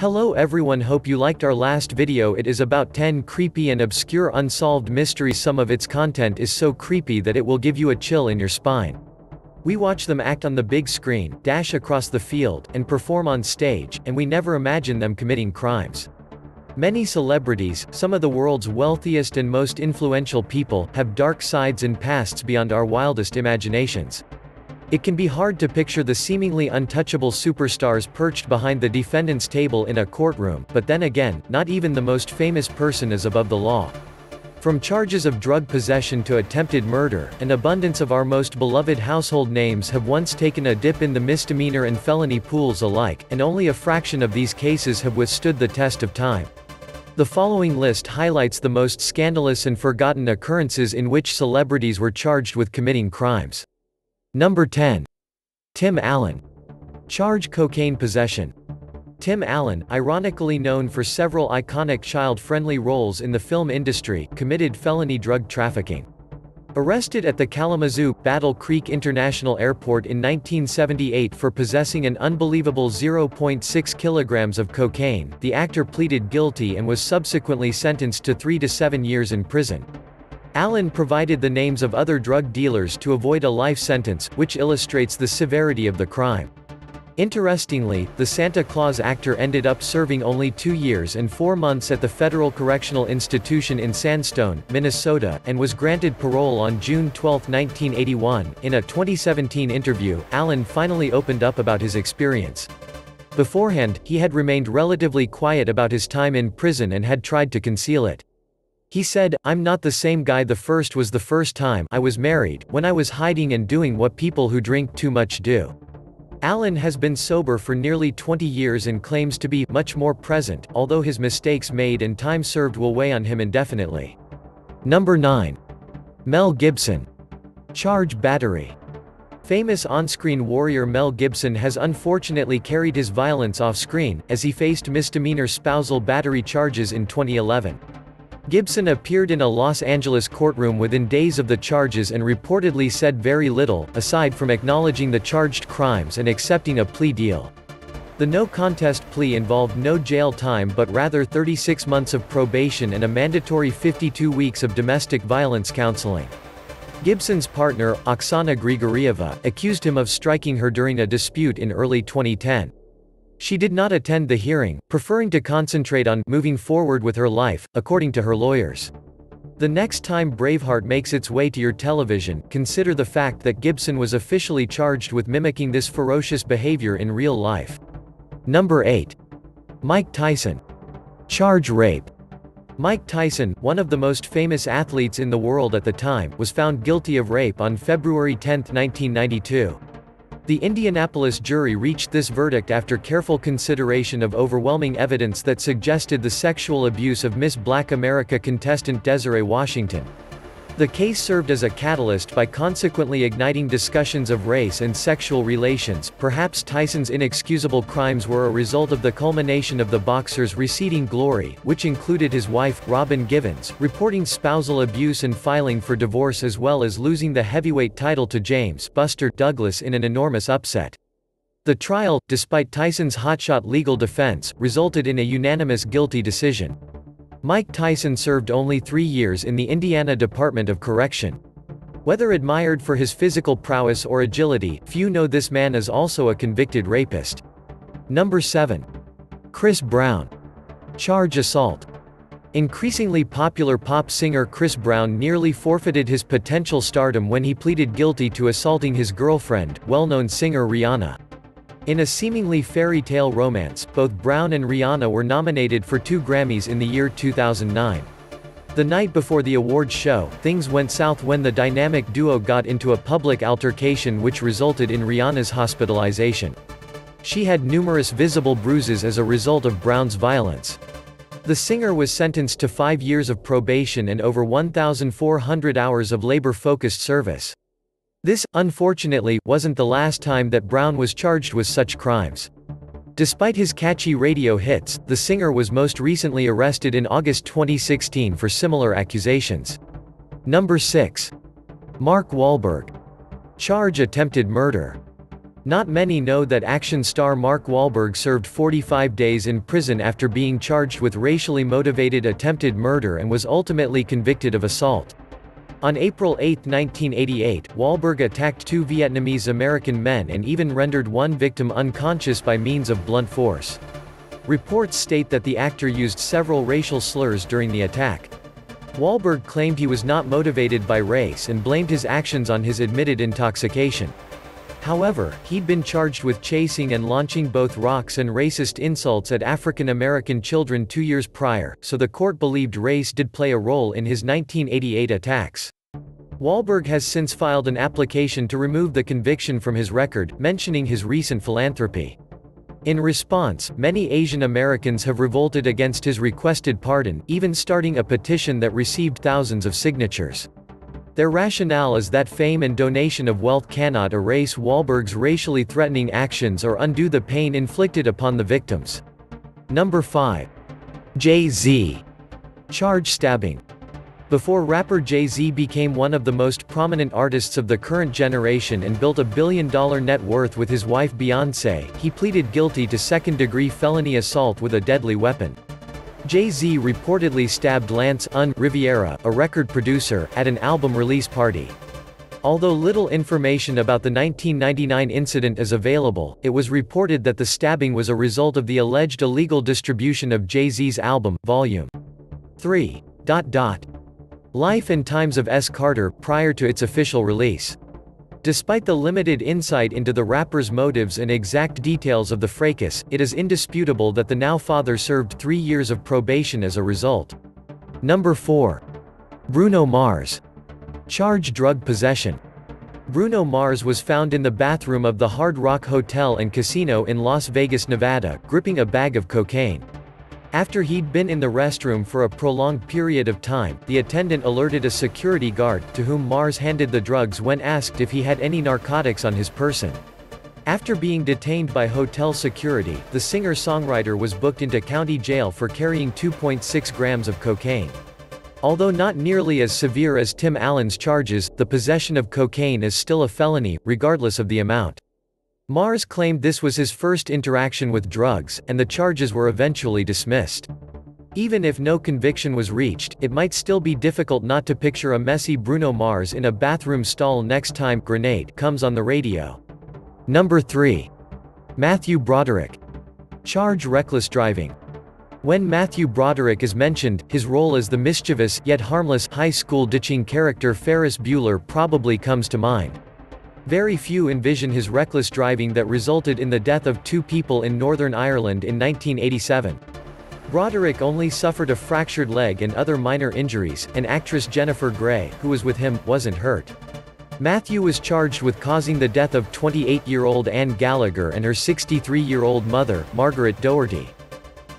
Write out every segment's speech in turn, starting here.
Hello everyone hope you liked our last video it is about 10 creepy and obscure unsolved mysteries some of its content is so creepy that it will give you a chill in your spine. We watch them act on the big screen, dash across the field, and perform on stage, and we never imagine them committing crimes. Many celebrities, some of the world's wealthiest and most influential people, have dark sides and pasts beyond our wildest imaginations. It can be hard to picture the seemingly untouchable superstars perched behind the defendant's table in a courtroom, but then again, not even the most famous person is above the law. From charges of drug possession to attempted murder, an abundance of our most beloved household names have once taken a dip in the misdemeanor and felony pools alike, and only a fraction of these cases have withstood the test of time. The following list highlights the most scandalous and forgotten occurrences in which celebrities were charged with committing crimes. Number 10. Tim Allen. Charge cocaine possession. Tim Allen, ironically known for several iconic child-friendly roles in the film industry, committed felony drug trafficking. Arrested at the Kalamazoo, Battle Creek International Airport in 1978 for possessing an unbelievable 0.6 kilograms of cocaine, the actor pleaded guilty and was subsequently sentenced to three to seven years in prison. Allen provided the names of other drug dealers to avoid a life sentence, which illustrates the severity of the crime. Interestingly, the Santa Claus actor ended up serving only two years and four months at the Federal Correctional Institution in Sandstone, Minnesota, and was granted parole on June 12, 1981. In a 2017 interview, Allen finally opened up about his experience. Beforehand, he had remained relatively quiet about his time in prison and had tried to conceal it. He said, I'm not the same guy the first was the first time I was married, when I was hiding and doing what people who drink too much do. Allen has been sober for nearly 20 years and claims to be much more present, although his mistakes made and time served will weigh on him indefinitely. Number 9. Mel Gibson. Charge battery. Famous on-screen warrior Mel Gibson has unfortunately carried his violence off-screen, as he faced misdemeanor spousal battery charges in 2011. Gibson appeared in a Los Angeles courtroom within days of the charges and reportedly said very little, aside from acknowledging the charged crimes and accepting a plea deal. The no contest plea involved no jail time but rather 36 months of probation and a mandatory 52 weeks of domestic violence counseling. Gibson's partner, Oksana Grigorieva, accused him of striking her during a dispute in early 2010. She did not attend the hearing, preferring to concentrate on moving forward with her life, according to her lawyers. The next time Braveheart makes its way to your television, consider the fact that Gibson was officially charged with mimicking this ferocious behavior in real life. Number 8. Mike Tyson. Charge rape. Mike Tyson, one of the most famous athletes in the world at the time, was found guilty of rape on February 10, 1992. The Indianapolis jury reached this verdict after careful consideration of overwhelming evidence that suggested the sexual abuse of Miss Black America contestant Desiree Washington. The case served as a catalyst by consequently igniting discussions of race and sexual relations. Perhaps Tyson's inexcusable crimes were a result of the culmination of the boxer's receding glory, which included his wife, Robin Givens, reporting spousal abuse and filing for divorce as well as losing the heavyweight title to James Buster Douglas in an enormous upset. The trial, despite Tyson's hotshot legal defense, resulted in a unanimous guilty decision. Mike Tyson served only three years in the Indiana Department of Correction. Whether admired for his physical prowess or agility, few know this man is also a convicted rapist. Number 7. Chris Brown. Charge assault. Increasingly popular pop singer Chris Brown nearly forfeited his potential stardom when he pleaded guilty to assaulting his girlfriend, well-known singer Rihanna. In a seemingly fairy tale romance, both Brown and Rihanna were nominated for two Grammys in the year 2009. The night before the awards show, things went south when the dynamic duo got into a public altercation which resulted in Rihanna's hospitalization. She had numerous visible bruises as a result of Brown's violence. The singer was sentenced to five years of probation and over 1,400 hours of labor-focused service. This, unfortunately, wasn't the last time that Brown was charged with such crimes. Despite his catchy radio hits, the singer was most recently arrested in August 2016 for similar accusations. Number 6. Mark Wahlberg. Charge attempted murder. Not many know that action star Mark Wahlberg served 45 days in prison after being charged with racially motivated attempted murder and was ultimately convicted of assault. On April 8, 1988, Wahlberg attacked two Vietnamese American men and even rendered one victim unconscious by means of blunt force. Reports state that the actor used several racial slurs during the attack. Wahlberg claimed he was not motivated by race and blamed his actions on his admitted intoxication. However, he'd been charged with chasing and launching both rocks and racist insults at African American children two years prior, so the court believed race did play a role in his 1988 attacks. Wahlberg has since filed an application to remove the conviction from his record, mentioning his recent philanthropy. In response, many Asian Americans have revolted against his requested pardon, even starting a petition that received thousands of signatures. Their rationale is that fame and donation of wealth cannot erase Wahlberg's racially threatening actions or undo the pain inflicted upon the victims. Number 5. Jay-Z. Charge stabbing. Before rapper Jay-Z became one of the most prominent artists of the current generation and built a billion-dollar net worth with his wife Beyoncé, he pleaded guilty to second-degree felony assault with a deadly weapon. Jay-Z reportedly stabbed Lance Un Rivera, a record producer, at an album release party. Although little information about the 1999 incident is available, it was reported that the stabbing was a result of the alleged illegal distribution of Jay-Z's album, Volume 3. Life and Times of S. Carter, prior to its official release. Despite the limited insight into the rapper's motives and exact details of the fracas, it is indisputable that the now father served three years of probation as a result. Number 4. Bruno Mars. Charge drug possession. Bruno Mars was found in the bathroom of the Hard Rock Hotel and Casino in Las Vegas, Nevada, gripping a bag of cocaine. After he'd been in the restroom for a prolonged period of time, the attendant alerted a security guard, to whom Mars handed the drugs when asked if he had any narcotics on his person. After being detained by hotel security, the singer-songwriter was booked into county jail for carrying 2.6 grams of cocaine. Although not nearly as severe as Tim Allen's charges, the possession of cocaine is still a felony, regardless of the amount. Mars claimed this was his first interaction with drugs, and the charges were eventually dismissed. Even if no conviction was reached, it might still be difficult not to picture a messy Bruno Mars in a bathroom stall next time Grenade comes on the radio. Number 3. Matthew Broderick. Charge reckless driving. When Matthew Broderick is mentioned, his role as the mischievous, yet harmless, high school ditching character Ferris Bueller probably comes to mind. Very few envision his reckless driving that resulted in the death of two people in Northern Ireland in 1987. Broderick only suffered a fractured leg and other minor injuries, and actress Jennifer Grey, who was with him, wasn't hurt. Matthew was charged with causing the death of 28-year-old Anne Gallagher and her 63-year-old mother, Margaret Doherty.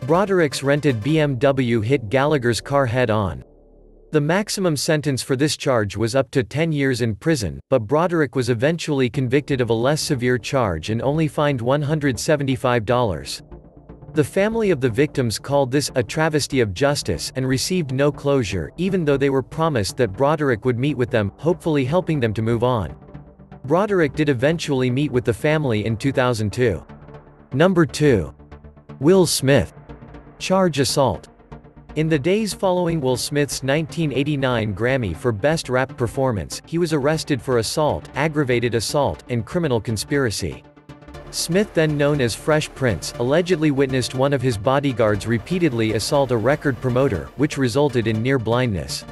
Broderick's rented BMW hit Gallagher's car head-on. The maximum sentence for this charge was up to 10 years in prison, but Broderick was eventually convicted of a less severe charge and only fined $175. The family of the victims called this a travesty of justice and received no closure, even though they were promised that Broderick would meet with them, hopefully helping them to move on. Broderick did eventually meet with the family in 2002. Number 2. Will Smith. Charge assault. In the days following Will Smith's 1989 Grammy for Best Rap Performance, he was arrested for assault, aggravated assault, and criminal conspiracy. Smith then known as Fresh Prince, allegedly witnessed one of his bodyguards repeatedly assault a record promoter, which resulted in near blindness.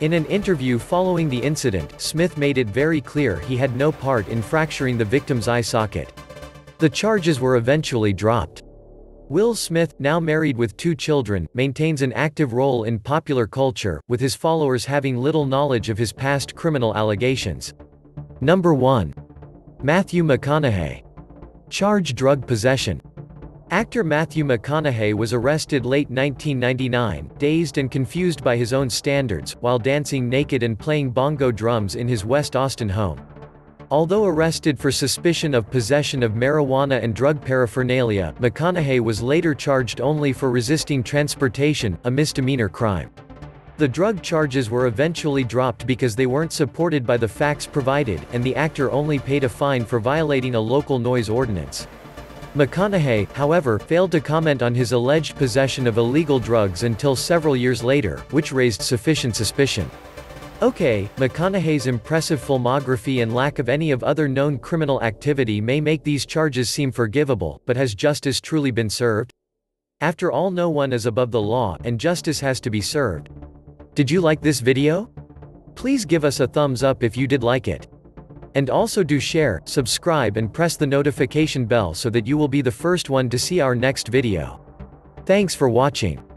In an interview following the incident, Smith made it very clear he had no part in fracturing the victim's eye socket. The charges were eventually dropped. Will Smith, now married with two children, maintains an active role in popular culture, with his followers having little knowledge of his past criminal allegations. Number 1. Matthew McConaughey. Charge drug possession. Actor Matthew McConaughey was arrested late 1999, dazed and confused by his own standards, while dancing naked and playing bongo drums in his West Austin home. Although arrested for suspicion of possession of marijuana and drug paraphernalia, McConaughey was later charged only for resisting transportation, a misdemeanor crime. The drug charges were eventually dropped because they weren't supported by the facts provided, and the actor only paid a fine for violating a local noise ordinance. McConaughey, however, failed to comment on his alleged possession of illegal drugs until several years later, which raised sufficient suspicion. Okay, McConaughey's impressive filmography and lack of any of other known criminal activity may make these charges seem forgivable, but has justice truly been served? After all no one is above the law, and justice has to be served. Did you like this video? Please give us a thumbs up if you did like it. And also do share, subscribe and press the notification bell so that you will be the first one to see our next video. Thanks for watching.